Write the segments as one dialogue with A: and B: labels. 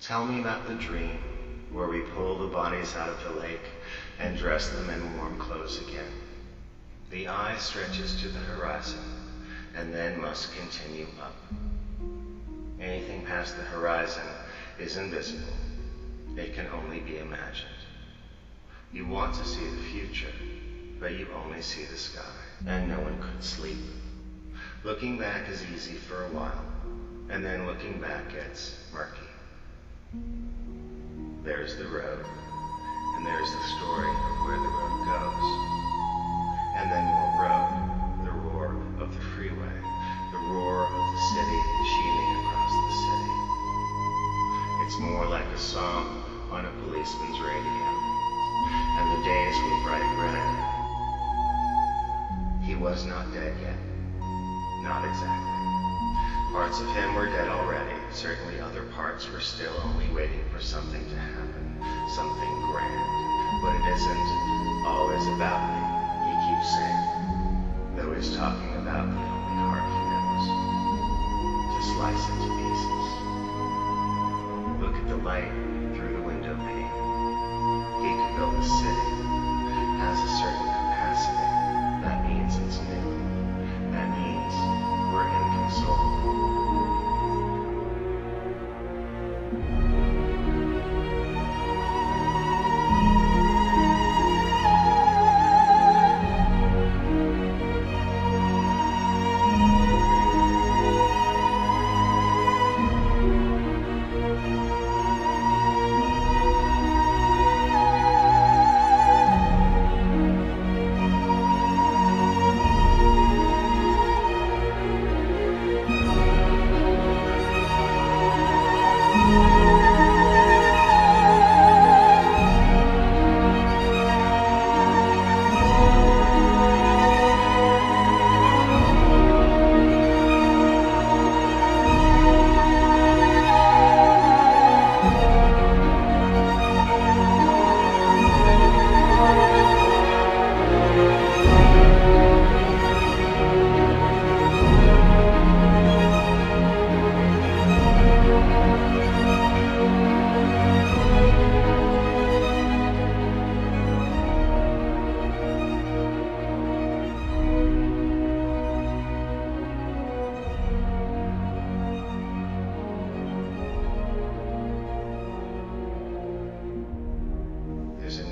A: Tell me about the dream where we pull the bodies out of the lake and dress them in warm clothes again. The eye stretches to the horizon and then must continue up. Anything past the horizon is invisible. It can only be imagined. You want to see the future, but you only see the sky, and no one could sleep. Looking back is easy for a while, and then looking back gets murky. There's the road, and there's the story of where the road goes. And then more road, the roar of the freeway, the roar of the city sheathing across the city. It's more like a song on a policeman's radio, and the days were bright red. He was not dead yet. Not exactly. Parts of him were dead already. Certainly other parts were still only waiting for something to happen, something grand. But it isn't always about me, he keeps saying, though he's talking about the only heart he knows, to slice into pieces. Look at the light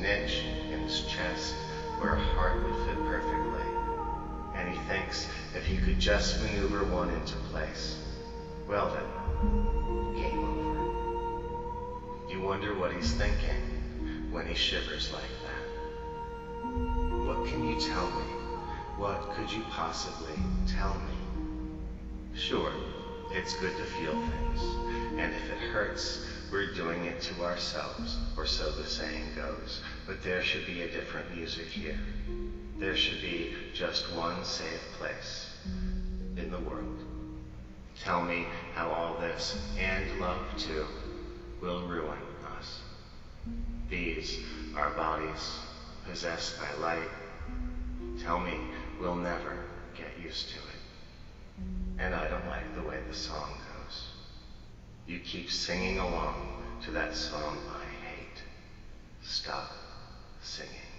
A: niche in his chest where a heart would fit perfectly. And he thinks if he could just maneuver one into place, well then, game over. You wonder what he's thinking when he shivers like that. What can you tell me? What could you possibly tell me? Sure, it's good to feel things. And if it hurts, we're doing it to ourselves, or so the saying goes. But there should be a different music here. There should be just one safe place in the world. Tell me how all this, and love too, will ruin us. These our bodies possessed by light. Tell me we'll never get used to it. And I don't like the way the song goes. You keep singing along to that song I hate. Stop singing.